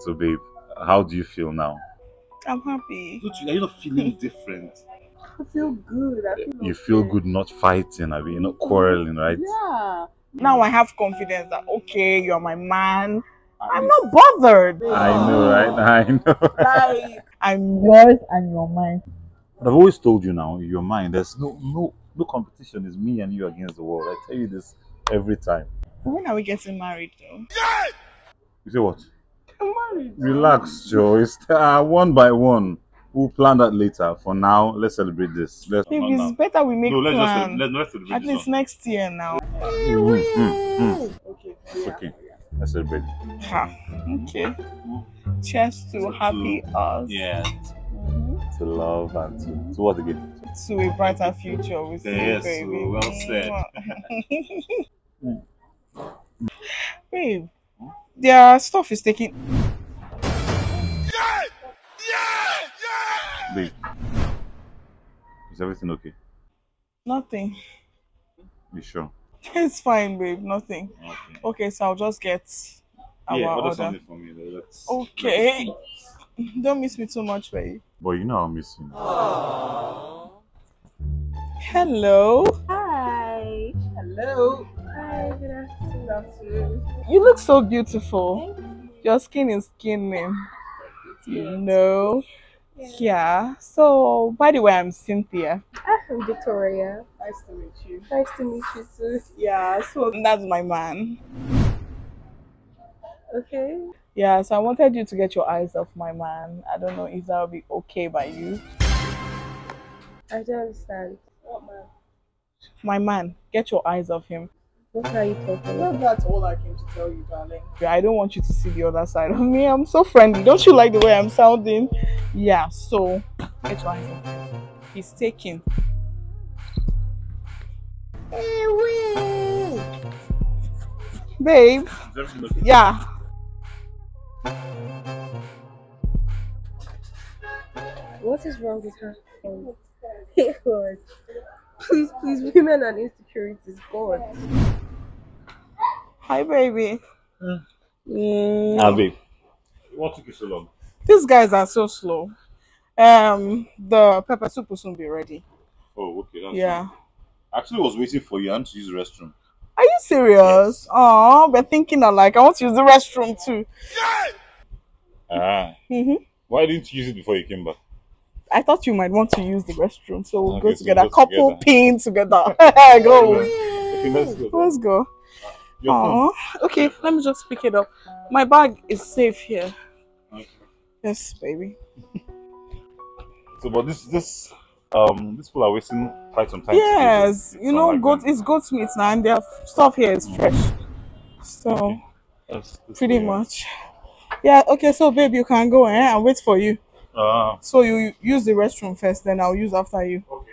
So, babe, how do you feel now? I'm happy. Don't you, are you not feeling different? I feel good. I feel You feel good not fighting, I mean, you're not quarreling, right? Yeah. Now I have confidence that okay, you're my man. I'm not bothered. I know, right? I know. Like I'm yours and you're mine. But I've always told you now, you're mine. There's no no no competition. It's me and you against the world. I tell you this every time. When are we getting married though? You say what? I'm married. Relax, Joe. It's uh, one by one. We'll plan that later. For now, let's celebrate this. Let's Babe, not now. it's better we make No, let's just plans. let, let's celebrate At this least one. next year now. Mm, mm, mm. Okay. It's okay. Let's celebrate. Ha. Okay. Cheers to happy us. Yeah. Mhm. To love and to, to what again? To a brighter future with Yes, you, baby. well said. Babe, their stuff is taking. Is everything okay? Nothing. You sure? It's fine, babe. Nothing. Okay. Okay, so I'll just get our yeah, order order. something for me. Let's, Okay. Don't miss me too much, babe. But you know I'll miss you. Hello. Hi. Hello. Hi, good afternoon. You look so beautiful. Your skin is skinning. You know. Yeah. So, by the way, I'm Cynthia. Ah, I'm Victoria. Nice to meet you. Nice to meet you too. Yeah. So that's my man. Okay. Yeah. So I wanted you to get your eyes off my man. I don't know if that would be okay by you. I don't understand. What man? My man, get your eyes off him. What are you talking about? that's all I came to tell you, darling. I don't want you to see the other side of me. I'm so friendly. Don't you like the way I'm sounding? Yeah, so get your eyes off. He's taking. Babe, Is everything yeah. What is wrong with her? Oh, God. Please, please, women and insecurities. God. Hi, baby. Mm, Ah, babe. What took you so long? these guys are so slow. Um, the pepper soup will soon be ready. Oh, okay. That's Yeah. fine. Actually, I was waiting for you. I want to use the restroom. Are you serious? Oh, we're thinking alike. I want to use the restroom too. Ah. hmm Why didn't you use it before you came back? I thought you might want to use the restroom, so we'll go so together. go Couple together. pin together. go. Okay, let's go. Let's go. Your Okay, let me just pick it up. My bag is safe here. Okay. Yes, baby. So, but this, this, um, this people are wasting quite some time. Yes, you know, like goat it's goat meat now, and their stuff here is fresh. So Okay. That's- that's pretty much. Yeah. Okay. So, babe, you can go. Eh? I'll wait for you. Ah, So you use the restroom first, then I'll use after you. okay.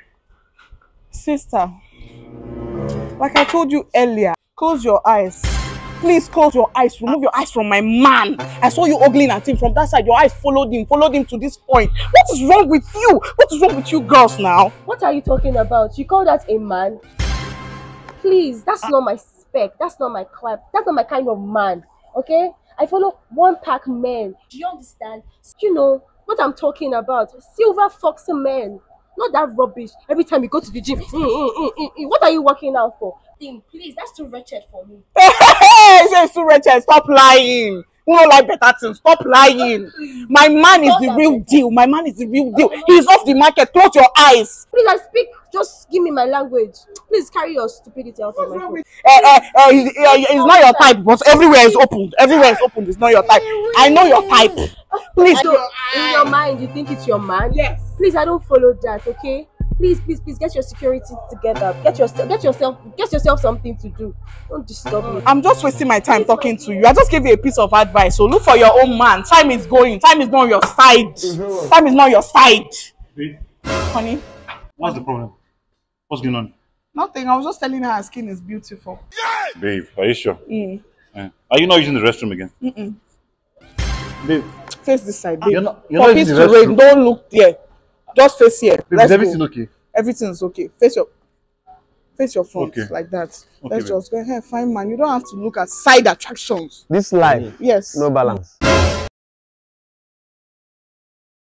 Sister, like I told you earlier, close your eyes. Please close your eyes. Remove your eyes from my man. I saw you ogling at him from that side. Your eyes followed him, followed him to this point. What is wrong with you? What is wrong with you girls now? What are you talking about? You call that a man? Please, that's not my spec. That's not my clap. That's not my kind of man. Okay? I follow one pack men. Do you understand? You know what I'm talking about. Silver fox men. Not that rubbish. Every time you go to the gym, mm, mm, mm, mm, mm. what are you working out for? Thing, please, that's too wretched for me. Hey, say too wretched. Stop lying. Who don't like better things? Stop lying. My man is the real deal. My man is the real deal. He's off the market. Close your eyes. Please, I speak. Just give me my language. Please carry your stupidity out of my phone. Eh, eh, eh, he's not your type, but everywhere is opened. Everywhere is opened. It's not your type. I know your type. Please So, in your mind, you think it's your man? Yes. Please, I don't follow that, okay? Please, please, please get your security together. Get yourself, get yourself, get yourself something to do. Don't disturb me. I'm just wasting my time talking to you. I just gave you a piece of advice. So look for your own man. Time is going. Time is not on your side. Time is not on your side. Babe, Honey, what's the problem? What's going on? nothing. I was just telling her her skin is beautiful. Babe, are you sure? Mm. Eh. Are you not using the restroom again? Mm-mm. Babe, Face this side, babe. you're not, you're For not peace to reign, don't look there. Just face here. Babe, Let's is everything go. okay? Everything's okay. Face your face your front Okay. like that. Okay, Let's babe. just go ahead, fine man. You don't have to look at side attractions. This life, Yes. no balance.